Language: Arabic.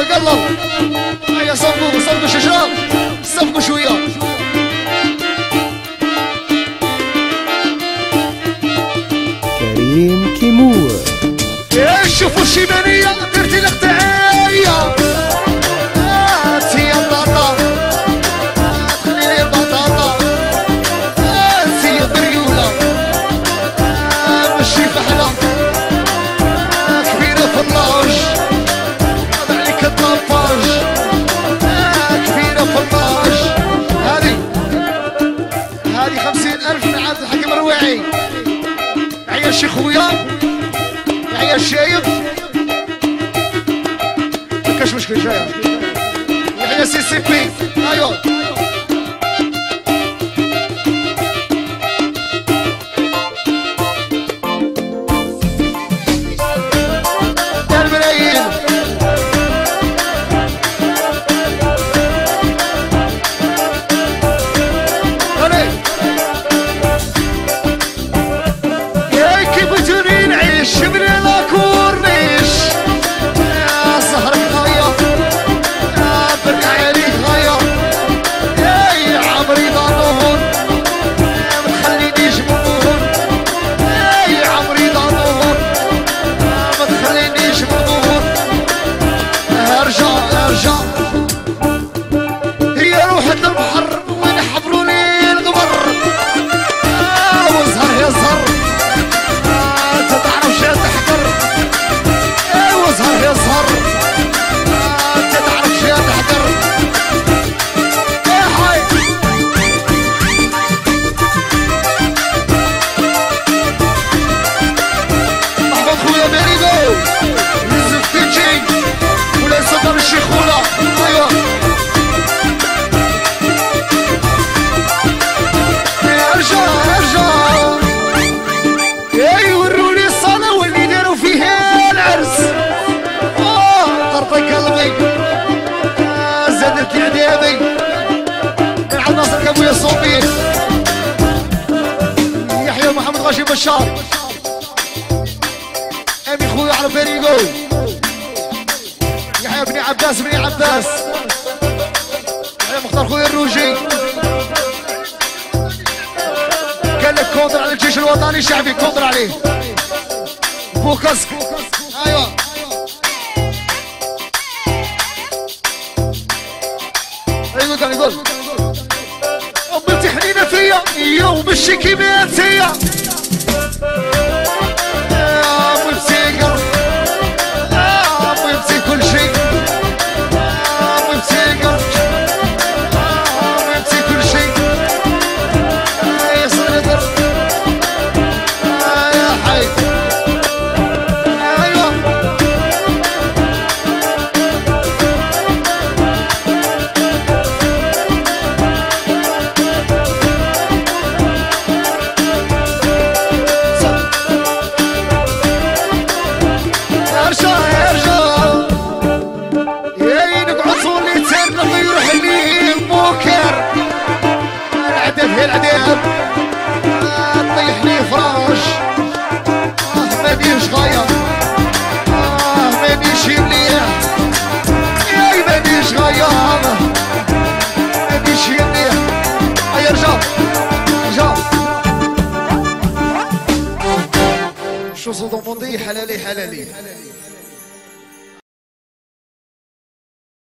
يلا يلا. هيا صفقوا صفقوا شجران. صفقوا شوية. كريم كيمور. إيه، شوفوا الشيبانيه درتي لقطة. عيش خويا عيش شايب ما كاش مشكل جاي يسهر راشد بشار امي خويا على فريقو يحيى بني عباس بني عباس. يحيى مختار خويا الروجي قال لك كونتر على الجيش الوطني الشعبي كونتر عليه بوكس ايوا ايوا كان يقول ايوا ايوا فيا يوم الشكي ماتيه Oh, oh, oh. تصدمون دي حلالي حلالي.